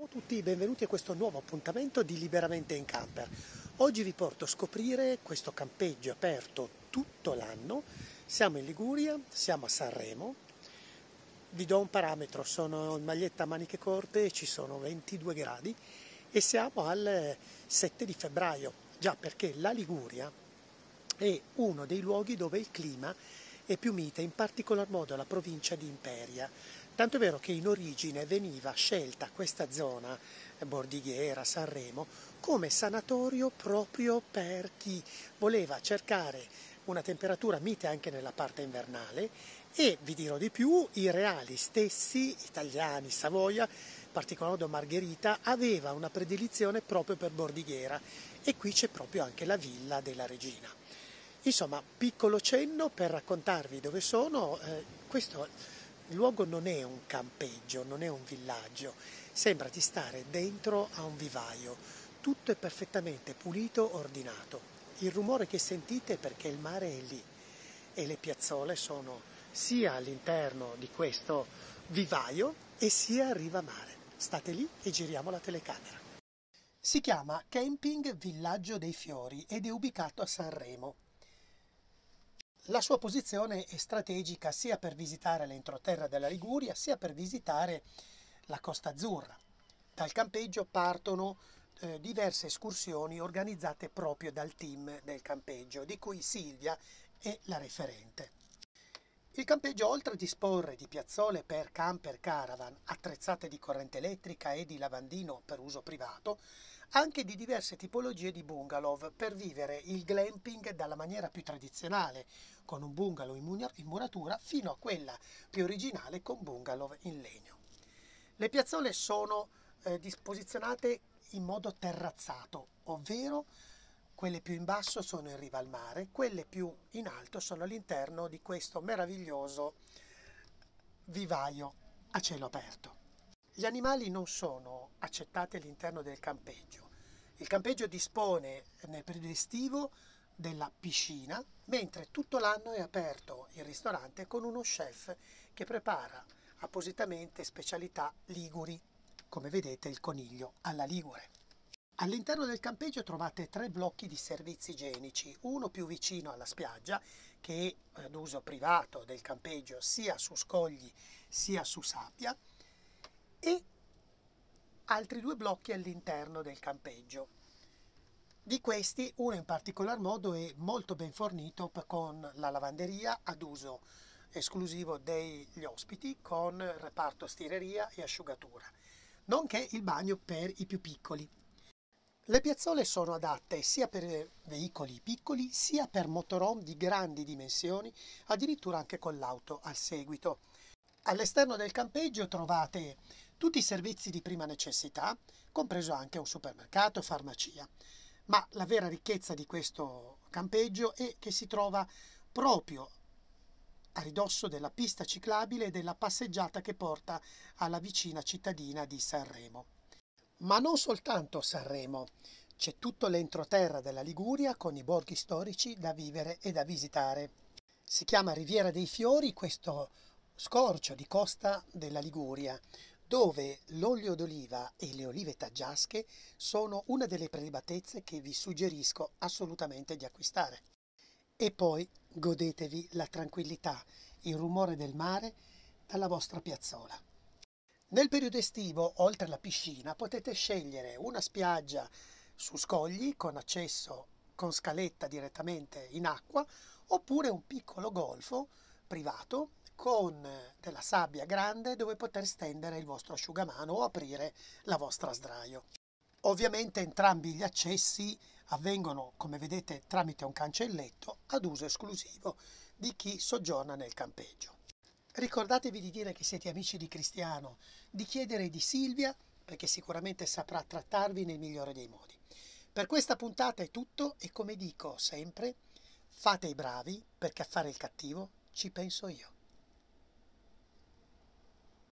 Ciao a tutti, benvenuti a questo nuovo appuntamento di Liberamente in Camper. Oggi vi porto a scoprire questo campeggio aperto tutto l'anno. Siamo in Liguria, siamo a Sanremo. Vi do un parametro, sono in maglietta a maniche corte, ci sono 22 gradi e siamo al 7 di febbraio, già perché la Liguria è uno dei luoghi dove il clima è più mite, in particolar modo la provincia di Imperia. Tanto è vero che in origine veniva scelta questa zona, Bordighiera, Sanremo, come sanatorio proprio per chi voleva cercare una temperatura mite anche nella parte invernale e vi dirò di più, i reali stessi, italiani, Savoia, in particolar modo Margherita, aveva una predilizione proprio per Bordighiera e qui c'è proprio anche la villa della regina. Insomma, piccolo cenno per raccontarvi dove sono, eh, questo luogo non è un campeggio, non è un villaggio, sembra di stare dentro a un vivaio, tutto è perfettamente pulito, ordinato. Il rumore che sentite è perché il mare è lì e le piazzole sono sia all'interno di questo vivaio e sia a riva mare. State lì e giriamo la telecamera. Si chiama Camping Villaggio dei Fiori ed è ubicato a Sanremo. La sua posizione è strategica sia per visitare l'entroterra della Liguria sia per visitare la Costa Azzurra. Dal campeggio partono eh, diverse escursioni organizzate proprio dal team del campeggio, di cui Silvia è la referente. Il campeggio, oltre a disporre di piazzole per camper caravan attrezzate di corrente elettrica e di lavandino per uso privato, anche di diverse tipologie di bungalow per vivere il glamping dalla maniera più tradizionale, con un bungalow in muratura, fino a quella più originale con bungalow in legno. Le piazzole sono eh, disposizionate in modo terrazzato, ovvero quelle più in basso sono in riva al mare, quelle più in alto sono all'interno di questo meraviglioso vivaio a cielo aperto. Gli animali non sono accettati all'interno del campeggio. Il campeggio dispone nel periodo estivo della piscina, mentre tutto l'anno è aperto il ristorante con uno chef che prepara appositamente specialità liguri, come vedete il coniglio alla ligure. All'interno del campeggio trovate tre blocchi di servizi igienici, uno più vicino alla spiaggia, che è ad uso privato del campeggio sia su scogli sia su sabbia, e altri due blocchi all'interno del campeggio. Di questi uno in particolar modo è molto ben fornito con la lavanderia ad uso esclusivo degli ospiti con reparto stireria e asciugatura, nonché il bagno per i più piccoli. Le piazzole sono adatte sia per veicoli piccoli sia per motorhome di grandi dimensioni, addirittura anche con l'auto al seguito. All'esterno del campeggio trovate tutti i servizi di prima necessità, compreso anche un supermercato e farmacia. Ma la vera ricchezza di questo campeggio è che si trova proprio a ridosso della pista ciclabile e della passeggiata che porta alla vicina cittadina di Sanremo. Ma non soltanto Sanremo, c'è tutto l'entroterra della Liguria con i borghi storici da vivere e da visitare. Si chiama Riviera dei Fiori questo scorcio di costa della Liguria, dove l'olio d'oliva e le olive taggiasche sono una delle prelibatezze che vi suggerisco assolutamente di acquistare. E poi godetevi la tranquillità, il rumore del mare dalla vostra piazzola. Nel periodo estivo, oltre alla piscina, potete scegliere una spiaggia su scogli con accesso con scaletta direttamente in acqua oppure un piccolo golfo privato con della sabbia grande dove poter stendere il vostro asciugamano o aprire la vostra sdraio. Ovviamente entrambi gli accessi avvengono, come vedete, tramite un cancelletto ad uso esclusivo di chi soggiorna nel campeggio. Ricordatevi di dire che siete amici di Cristiano, di chiedere di Silvia perché sicuramente saprà trattarvi nel migliore dei modi. Per questa puntata è tutto e come dico sempre, fate i bravi perché a fare il cattivo ci penso io.